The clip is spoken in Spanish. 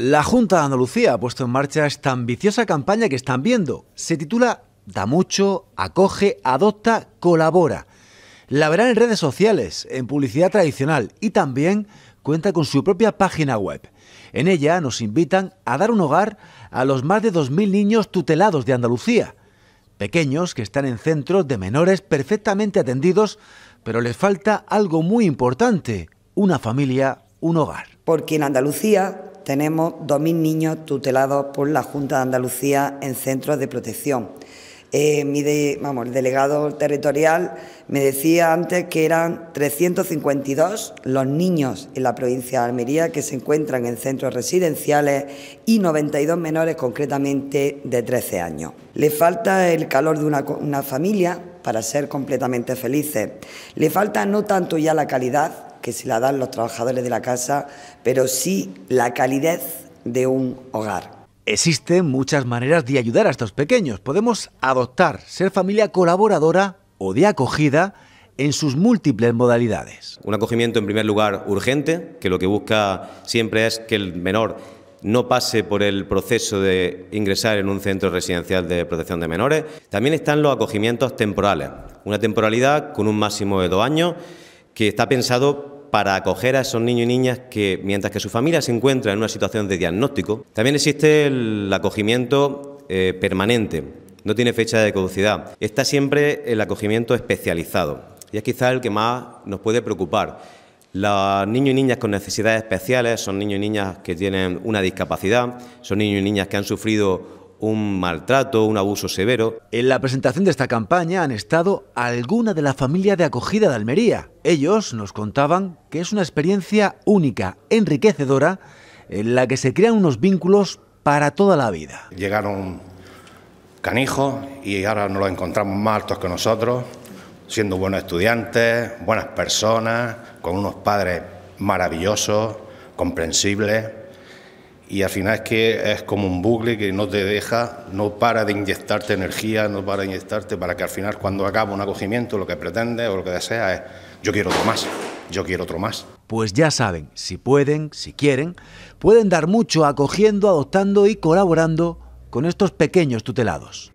La Junta de Andalucía ha puesto en marcha esta ambiciosa campaña que están viendo. Se titula Da mucho, acoge, adopta, colabora. La verán en redes sociales, en publicidad tradicional y también cuenta con su propia página web. En ella nos invitan a dar un hogar a los más de 2.000 niños tutelados de Andalucía. Pequeños que están en centros de menores perfectamente atendidos, pero les falta algo muy importante, una familia, un hogar. Porque en Andalucía tenemos 2.000 niños tutelados por la Junta de Andalucía en centros de protección. Eh, mi el delegado territorial me decía antes que eran 352 los niños en la provincia de Almería que se encuentran en centros residenciales y 92 menores concretamente de 13 años. Le falta el calor de una, una familia para ser completamente felices. Le falta no tanto ya la calidad que se la dan los trabajadores de la casa, pero sí la calidez de un hogar. Existen muchas maneras de ayudar a estos pequeños. Podemos adoptar, ser familia colaboradora o de acogida en sus múltiples modalidades. Un acogimiento en primer lugar urgente, que lo que busca siempre es que el menor no pase por el proceso de ingresar en un centro residencial de protección de menores. También están los acogimientos temporales, una temporalidad con un máximo de dos años que está pensado para acoger a esos niños y niñas que, mientras que su familia se encuentra en una situación de diagnóstico, también existe el acogimiento eh, permanente, no tiene fecha de caducidad. Está siempre el acogimiento especializado y es quizá el que más nos puede preocupar. Los niños y niñas con necesidades especiales son niños y niñas que tienen una discapacidad, son niños y niñas que han sufrido un maltrato, un abuso severo. En la presentación de esta campaña han estado alguna de la familia de acogida de Almería. Ellos nos contaban que es una experiencia única, enriquecedora, en la que se crean unos vínculos para toda la vida. Llegaron canijos y ahora nos los encontramos más altos que nosotros, siendo buenos estudiantes, buenas personas, con unos padres maravillosos, comprensibles y al final es que es como un bucle que no te deja, no para de inyectarte energía, no para de inyectarte para que al final cuando acaba un acogimiento lo que pretende o lo que desea es yo quiero otro más, yo quiero otro más. Pues ya saben, si pueden, si quieren, pueden dar mucho acogiendo, adoptando y colaborando con estos pequeños tutelados.